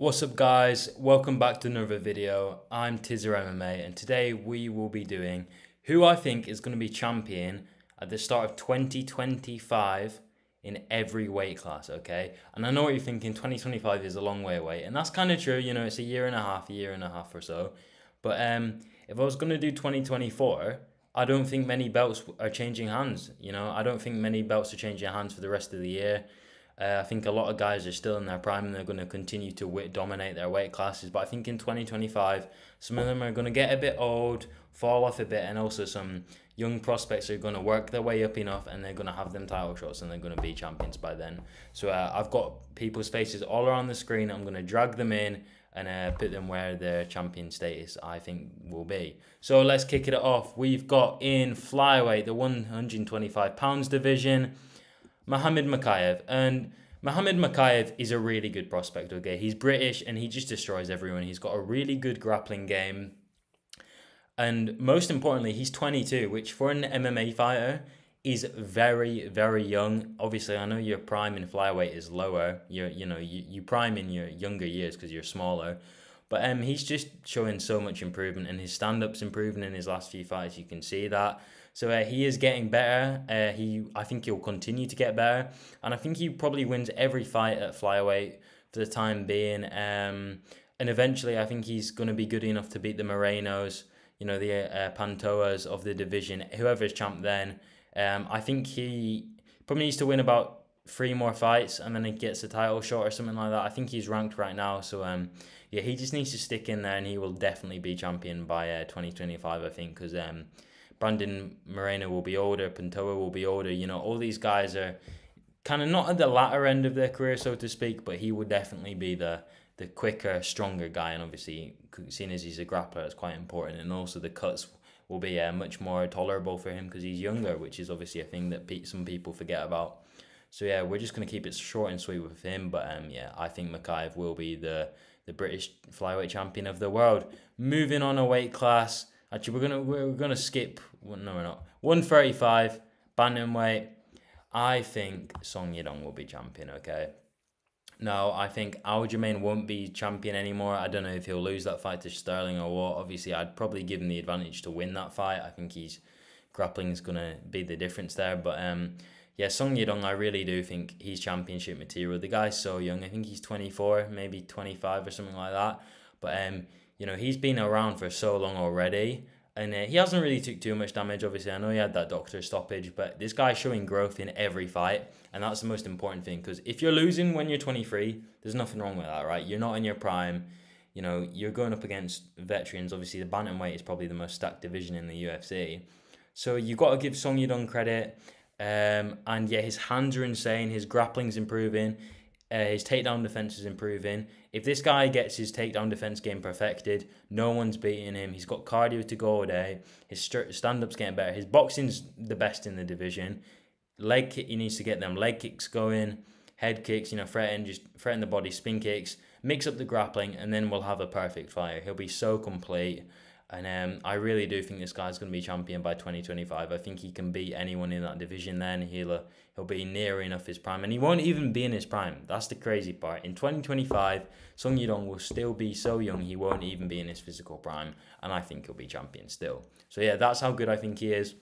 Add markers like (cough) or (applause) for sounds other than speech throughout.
What's up guys, welcome back to another video. I'm Tizzer MMA and today we will be doing who I think is going to be champion at the start of 2025 in every weight class, okay? And I know what you're thinking, 2025 is a long way away and that's kind of true, you know, it's a year and a half, a year and a half or so. But um, if I was going to do 2024, I don't think many belts are changing hands, you know? I don't think many belts are changing hands for the rest of the year. Uh, I think a lot of guys are still in their prime and they're going to continue to w- dominate their weight classes. But I think in 2025, some of them are going to get a bit old, fall off a bit, and also some young prospects are going to work their way up enough and they're going to have them title shots and they're going to be champions by then. So uh, I've got people's faces all around the screen. I'm going to drag them in and uh, put them where their champion status I think will be. So let's kick it off. We've got in flyweight, the 125 pounds division. Mohamed Mokaev. And Mohamed Mokaev is a really good prospect, okay? He's British and he just destroys everyone. He's got a really good grappling game. And most importantly, he's 22, which for an MMA fighter is very, very young. Obviously, I know your prime in flyweight is lower. You're, you know, you, you prime in your younger years because you're smaller. But um, he's just showing so much improvement, and his stand up's improving in his last few fights. You can see that. So uh, he is getting better. Uh, he, I think he'll continue to get better, and I think he probably wins every fight at flyweight for the time being. Um, and eventually, I think he's going to be good enough to beat the Morenos, you know, the uh, Pantojas of the division, whoever's champ then. Um, I think he probably needs to win about three more fights and then he gets a title shot or something like that. I think he's ranked right now, so um, yeah, he just needs to stick in there and he will definitely be champion by uh, 2025, I think, because um, Brandon Moreno will be older, Pantoja will be older. You know, all these guys are kind of not at the latter end of their career, so to speak, but he would definitely be the the quicker, stronger guy. And obviously, seeing as he's a grappler, it's quite important. And also, the cuts will be uh, much more tolerable for him because he's younger, which is obviously a thing that some people forget about. So yeah, we're just gonna keep it short and sweet with him. But um, yeah, I think Mokaev will be the the British flyweight champion of the world. Moving on a weight class. Actually, we're gonna we're gonna skip. no, we're not. One thirty five bantamweight. I think Song Yadong will be champion. Okay. No, I think Aljamain won't be champion anymore. I don't know if he'll lose that fight to Sterling or what. Obviously, I'd probably give him the advantage to win that fight. I think he's grappling is gonna be the difference there. But um, yeah, Song Yadong, I really do think he's championship material. The guy's so young. I think he's twenty four, maybe twenty five or something like that. But um, you know, he's been around for so long already. And uh, he hasn't really took too much damage. Obviously, I know he had that doctor stoppage, but this guy's showing growth in every fight, and that's the most important thing. Because if you're losing when you're 23, there's nothing wrong with that, right? You're not in your prime. You know, you're going up against veterans. Obviously, the bantamweight is probably the most stacked division in the UFC. So you've got to give Song Yadong credit. Um, and yeah, his hands are insane. His grappling's improving. Uh, his takedown defense is improving. If this guy gets his takedown defense game perfected, no one's beating him. He's got cardio to go all day. His stand up's getting better. His boxing's the best in the division. Leg kick, he needs to get them leg kicks going, head kicks, you know, threaten, just threaten the body, spin kicks, mix up the grappling, and then we'll have a perfect fight. He'll be so complete. And um, I really do think this guy's going to be champion by 2025. I think he can beat anyone in that division then. He'll, uh, he'll be near enough his prime. And he won't even be in his prime. That's the crazy part. In 2025, Song Yadong will still be so young, he won't even be in his physical prime. And I think he'll be champion still. So yeah, that's how good I think he is.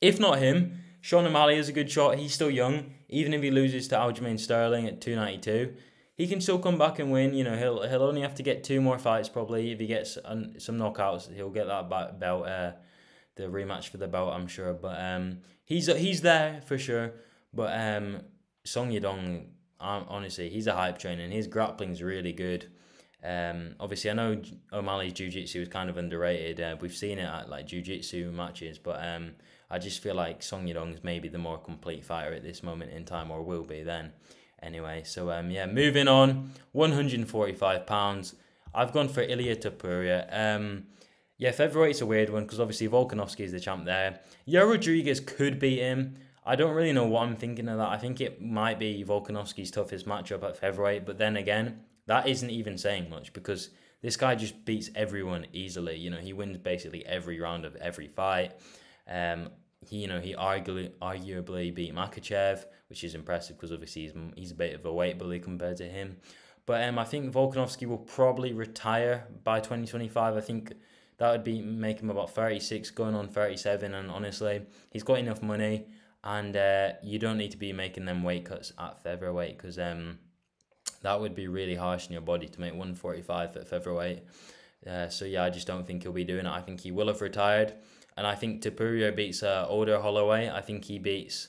If not him, Sean O'Malley is a good shot. He's still young. Even if he loses to Aljamain Sterling at 292, he can still come back and win. You know, he'll he'll only have to get two more fights probably. If he gets some knockouts, he'll get that belt, uh, the rematch for the belt, I'm sure. But um, he's he's there for sure. But um, Song Yadong, honestly, he's a hype train and his grappling's really good. Um, obviously, I know O'Malley's jiu-jitsu is kind of underrated. Uh, we've seen it at like jiu-jitsu matches, but um, I just feel like Song Yadong is maybe the more complete fighter at this moment in time, or will be then. Anyway, so um, yeah, moving on. 145 pounds. I've gone for Ilya Topuria. Um, yeah, featherweight's a weird one because obviously Volkanovski is the champ there. Yair Rodriguez could beat him. I don't really know what I'm thinking of that. I think it might be Volkanovski's toughest matchup at featherweight, but then again, that isn't even saying much because this guy just beats everyone easily. You know, he wins basically every round of every fight. Um, he, you know, he arguably arguably beat Makhachev, which is impressive because obviously he's, he's a bit of a weight bully compared to him. But um, I think Volkanovski will probably retire by 2025. I think that would be make him about 36, going on 37. And honestly, he's got enough money, and uh, you don't need to be making them weight cuts at featherweight because um, that would be really harsh on your body to make 145 at featherweight. Uh, so yeah, I just don't think he'll be doing it. I think he will have retired, and I think Topuria beats uh, older Holloway. I think he beats.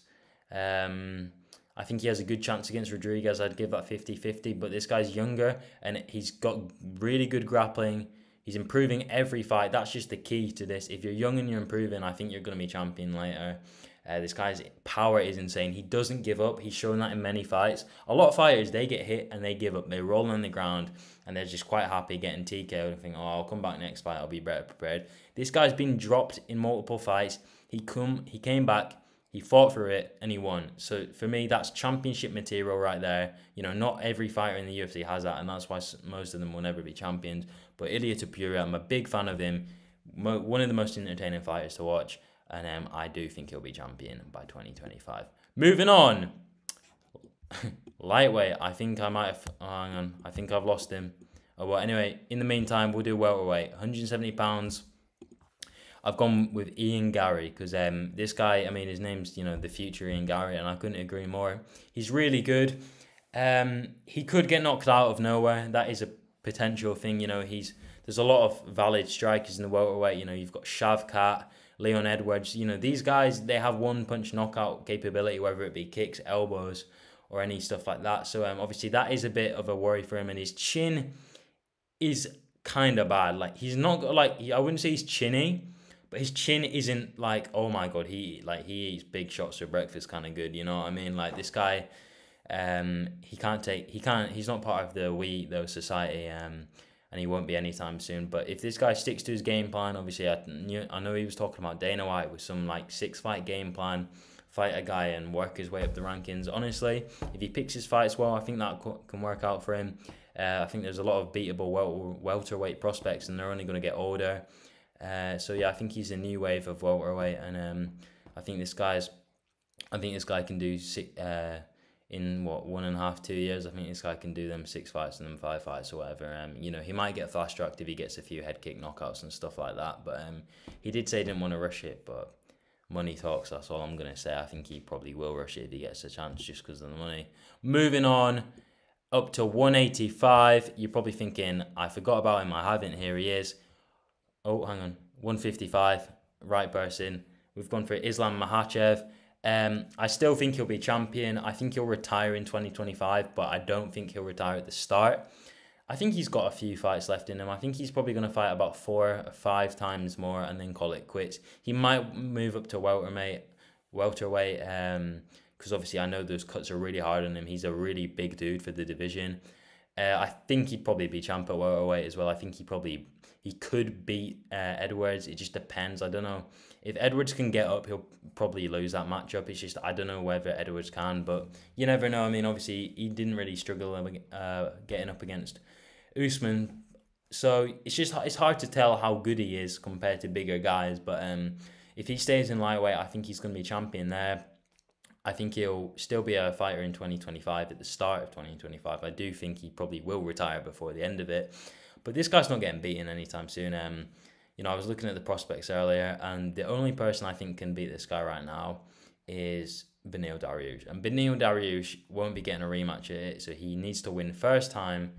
Um, I think he has a good chance against Rodriguez. I'd give that 50-50, but this guy's younger and he's got really good grappling. He's improving every fight. That's just the key to this. If you're young and you're improving, I think you're going to be champion later. Uh, this guy's power is insane. He doesn't give up. He's shown that in many fights. A lot of fighters, they get hit and they give up. They roll on the ground and they're just quite happy getting TKO and think, oh, I'll come back next fight. I'll be better prepared. This guy's been dropped in multiple fights. He come, he came back. He fought for it and he won. So for me, that's championship material right there. You know, not every fighter in the UFC has that, and that's why most of them will never be champions. But Ilya Topuria, I'm a big fan of him. One of the most entertaining fighters to watch and um, I do think he'll be champion by 2025. Moving on, (laughs) lightweight. I think I might have. Oh, hang on, I think I've lost him. Oh well. Anyway, in the meantime, we'll do welterweight, 170 pounds. I've gone with Ian Garry because um, this guy, I mean, his name's you know the future Ian Garry, and I couldn't agree more. He's really good. Um, he could get knocked out of nowhere. That is a potential thing. You know, he's there's a lot of valid strikers in the welterweight. You know, you've got Shavkat, Leon Edwards. You know, these guys, they have one punch knockout capability, whether it be kicks, elbows, or any stuff like that. So um, obviously that is a bit of a worry for him. And his chin is kind of bad. Like he's not like I wouldn't say he's chinny, but his chin isn't like oh my god he like he eats big shots for breakfast kind of good. You know what I mean? Like this guy, um, he can't take he can't he's not part of the we those society. Um, and he won't be anytime soon. But if this guy sticks to his game plan, obviously I knew, I know he was talking about Dana White with some like six fight game plan, fight a guy and work his way up the rankings. Honestly, if he picks his fights well, I think that can work out for him. Uh, I think there's a lot of beatable wel- welterweight prospects, and they're only going to get older. Uh, so yeah, I think he's a new wave of welterweight, and um, I think this guy's, I think this guy can do uh, in what one and a half two years. I think this guy can do them six fights and then five fights or whatever. Um, you know, he might get fast tracked if he gets a few head kick knockouts and stuff like that. But um, he did say he didn't want to rush it, but money talks. That's all I'm gonna say. I think he probably will rush it if he gets a chance, just because of the money. Moving on. Up to 185. You're probably thinking, I forgot about him. I haven't. Here he is. Oh, hang on. 155. Right person. We've gone for Islam Makhachev. Um, I still think he'll be champion. I think he'll retire in 2025, but I don't think he'll retire at the start. I think he's got a few fights left in him. I think he's probably going to fight about four or five times more and then call it quits. He might move up to welterweight, welterweight, um, because obviously I know those cuts are really hard on him. He's a really big dude for the division. Uh, I think he'd probably be champ at welterweight as well. I think he probably he could beat uh, Edwards. It just depends. I don't know if Edwards can get up, he'll probably lose that matchup. It's just I don't know whether Edwards can, but you never know. I mean, obviously he didn't really struggle uh, getting up against Usman, so it's just it's hard to tell how good he is compared to bigger guys. But um, if he stays in lightweight, I think he's going to be champion there. I think he'll still be a fighter in 2025 at the start of 2025. I do think he probably will retire before the end of it. But this guy's not getting beaten anytime soon. Um, you know, I was looking at the prospects earlier, and the only person I think can beat this guy right now is Beneil Dariush. And Beneil Dariush won't be getting a rematch at it, so he needs to win first time.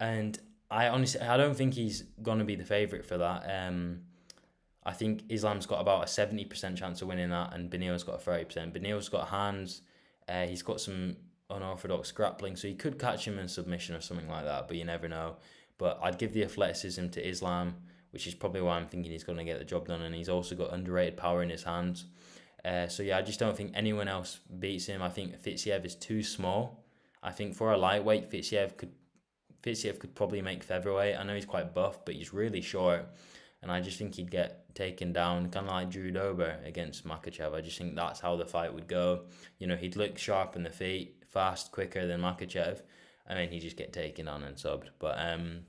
And I honestly, I don't think he's going to be the favourite for that. Um, I think Islam's got about a 70% chance of winning that, and Beneil's got a 30%. Beneil's got hands, uh, he's got some unorthodox grappling, so he could catch him in submission or something like that, but you never know. But I'd give the athleticism to Islam, which is probably why I'm thinking he's going to get the job done. And he's also got underrated power in his hands. Uh, so yeah, I just don't think anyone else beats him. I think Fiziev is too small. I think for a lightweight, Fiziev could Fiziev could probably make featherweight. I know he's quite buff, but he's really short, and I just think he'd get taken down, kind of like Drew Dober against Makhachev. I just think that's how the fight would go. You know, he'd look sharp in the feet, fast, quicker than Makhachev, I mean, he'd just get taken on and subbed. But um,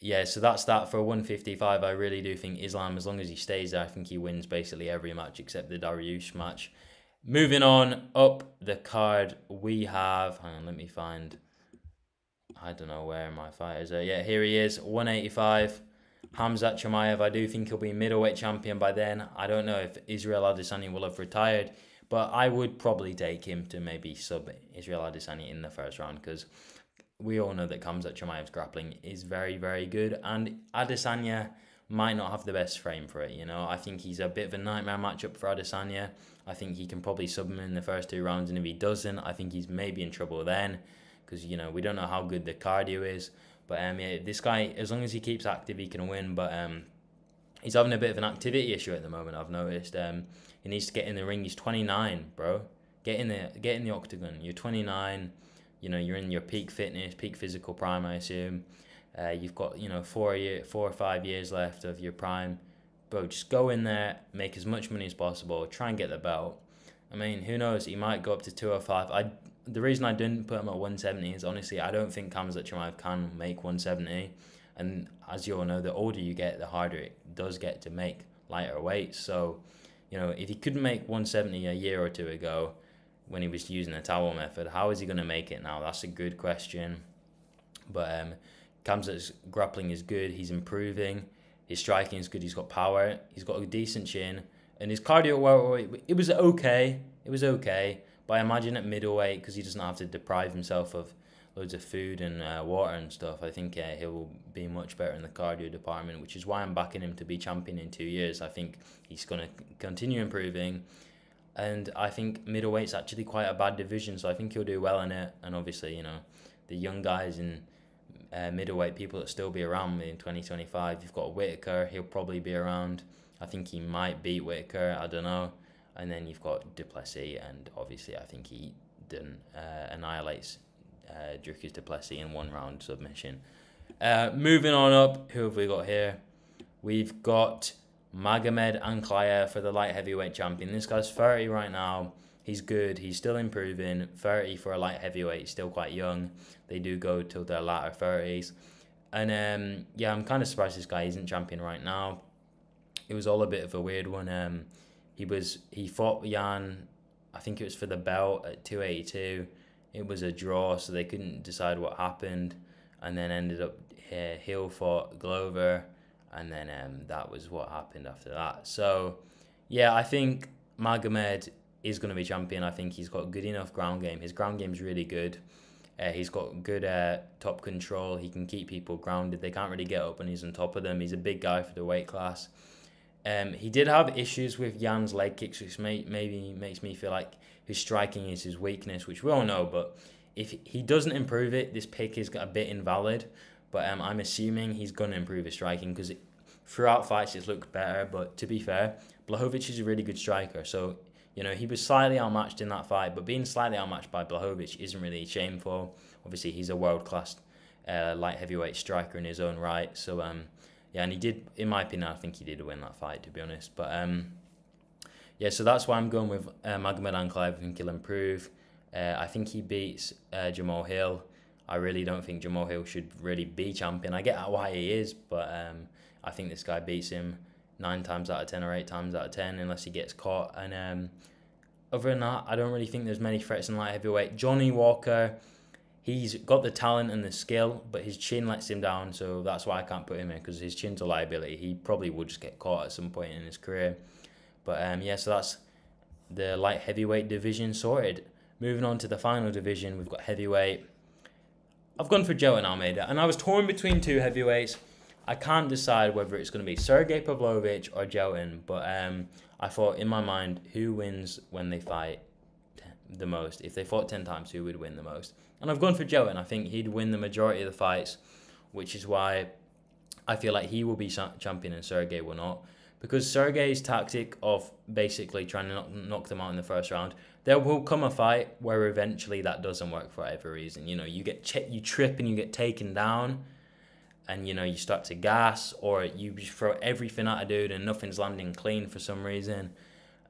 yeah, so that's that for 155. I really do think Islam, as long as he stays there, I think he wins basically every match except the Dariush match. Moving on up the card, we have. Hang on, let me find I don't know where my fighters are. Yeah, here he is, 185. Khamzat Chimaev, I do think he'll be middleweight champion by then. I don't know if Israel Adesanya will have retired, but I would probably take him to maybe sub Israel Adesanya in the first round because we all know that Khamzat Chimaev's grappling is very, very good, and Adesanya might not have the best frame for it. You know, I think he's a bit of a nightmare matchup for Adesanya. I think he can probably sub him in the first two rounds, and if he doesn't, I think he's maybe in trouble then, because you know we don't know how good the cardio is. But um, yeah, this guy, as long as he keeps active, he can win. But um, he's having a bit of an activity issue at the moment. I've noticed. Um, he needs to get in the ring. He's 29, bro. Get in the get in the octagon. You're 29. You know you're in your peak fitness, peak physical prime. I assume. Uh, you've got you know four year, four or five years left of your prime, bro. Just go in there, make as much money as possible. Try and get the belt. I mean, who knows? He might go up to two or five. I the reason I didn't put him at one seventy is honestly I don't think Khamzat Chimaev can make one seventy, and as you all know, the older you get, the harder it does get to make lighter weights. So, you know, if he couldn't make one seventy a year or two ago, when he was using the towel method, how is he going to make it now? That's a good question. But um, Khamzat's grappling is good. He's improving. His striking is good. He's got power. He's got a decent chin. And his cardio, well, it was okay. It was okay. But I imagine at middleweight, because he doesn't have to deprive himself of loads of food and uh, water and stuff, I think uh, he'll be much better in the cardio department, which is why I'm backing him to be champion in two years. I think he's going to continue improving. And I think middleweight's actually quite a bad division, so I think he'll do well in it. And obviously, you know, the young guys in uh, middleweight people that still be around in 2025. You've got Whitaker, he'll probably be around. I think he might beat Whitaker, I don't know. And then you've got Du Plessis, and obviously, I think he then uh, annihilates uh, Dricus Du Plessis in one round submission. Uh, moving on up, who have we got here? We've got Magomed Ankalaev for the light heavyweight champion. This guy's 30 right now. He's good. He's still improving. 30 for a light heavyweight, he's still quite young. They do go till their latter 30s. And um, yeah, I'm kind of surprised this guy isn't champion right now. It was all a bit of a weird one. Um, he was he fought Jan, I think it was for the belt at 282. It was a draw, so they couldn't decide what happened, and then ended up uh, Hill fought Glover, and then um, that was what happened after that. So yeah, I think Magomed is going to be champion. I think he's got good enough ground game. His ground game is really good. Uh, he's got good uh, top control. He can keep people grounded. They can't really get up when he's on top of them. He's a big guy for the weight class. Um, he did have issues with Jan's leg kicks, which may, maybe makes me feel like his striking is his weakness, which we all know. But if he doesn't improve it, this pick is a bit invalid. But um, I'm assuming he's going to improve his striking because throughout fights it's looked better. But to be fair, Blachowicz is a really good striker. So you know, he was slightly outmatched in that fight, but being slightly outmatched by Blachowicz isn't really shameful. Obviously, he's a world class uh, light heavyweight striker in his own right. So, um, yeah, and he did, in my opinion, I think he did win that fight, to be honest. But um, yeah, so that's why I'm going with uh, Magomed Ankalaev. I think he'll improve. Uh, I think he beats uh, Jamahal Hill. I really don't think Jamahal Hill should really be champion. I get why he is, but um, I think this guy beats him nine times out of ten or eight times out of ten unless he gets caught. And um, other than that, I don't really think there's many threats in light heavyweight. Johnny Walker, he's got the talent and the skill, but his chin lets him down, so that's why I can't put him in because his chin's a liability. He probably would just get caught at some point in his career. But um, yeah, so that's the light heavyweight division sorted. Moving on to the final division, we've got heavyweight. I've gone for Jailton Almeida, and I was torn between two heavyweights. I can't decide whether it's going to be Sergey Pavlovich or Jailton, but um, I thought in my mind, who wins when they fight the most? If they fought 10 times, who would win the most? And I've gone for Joe, and I think he'd win the majority of the fights, which is why I feel like he will be champion and Sergey will not. Because Sergey's tactic of basically trying to knock, knock them out in the first round, there will come a fight where eventually that doesn't work for whatever reason. You know, you get ch- you trip and you get taken down and you know you start to gas or you throw everything at a dude and nothing's landing clean for some reason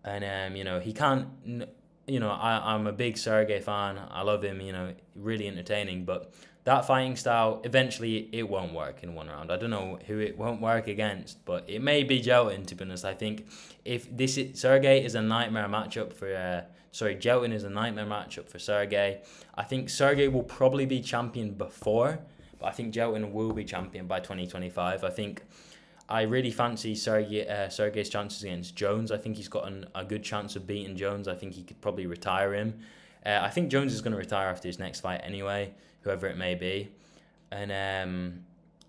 and um, you know he can't you know I, i'm a big sergey fan i love him you know really entertaining but that fighting style eventually it won't work in one round i don't know who it won't work against but it may be Jailton to be honest i think if this is, sergey is a nightmare matchup for uh, sorry, Jailton is a nightmare matchup for Sergey. I think Sergey will probably be champion before, but I think Jailton will be champion by 2025. I think I really fancy Sergey, uh, Sergey's chances against Jones. I think he's got an, a good chance of beating Jones. I think he could probably retire him. Uh, I think Jones is going to retire after his next fight anyway, whoever it may be. And um,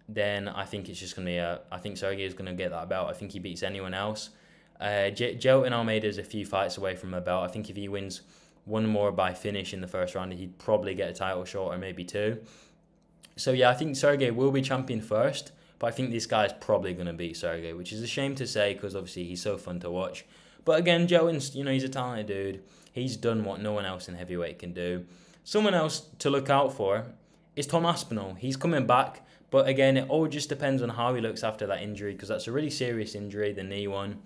then I think it's just going to be a. I think Sergey is going to get that belt. I think he beats anyone else. Uh, J- Jailton Almeida is a few fights away from a belt. I think if he wins one more by finish in the first round, he'd probably get a title shot or maybe two. So yeah, I think Sergey will be champion first. But I think this guy's probably going to beat Sergey, which is a shame to say because obviously he's so fun to watch. But again, Jailton's, you know, he's a talented dude. He's done what no one else in heavyweight can do. Someone else to look out for is Tom Aspinall. He's coming back, but again, it all just depends on how he looks after that injury because that's a really serious injury, the knee one,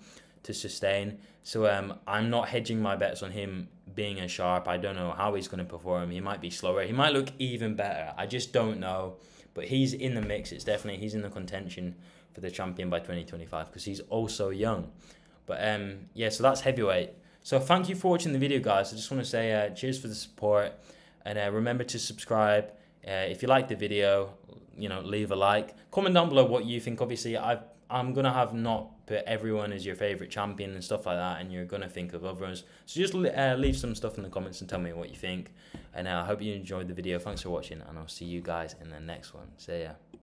to sustain. So um, I'm not hedging my bets on him being a sharp. I don't know how he's going to perform. He might be slower. He might look even better. I just don't know. But he's in the mix. It's definitely he's in the contention for the champion by 2025 because he's also young. But um, yeah, so that's heavyweight. So thank you for watching the video, guys. I just want to say uh, cheers for the support, and uh, remember to subscribe. Uh, if you like the video, you know, leave a like. Comment down below what you think. Obviously, I I'm gonna have not put everyone as your favorite champion and stuff like that, and you're gonna think of others. So just uh, leave some stuff in the comments and tell me what you think. And uh, I hope you enjoyed the video. Thanks for watching, and I'll see you guys in the next one. See ya.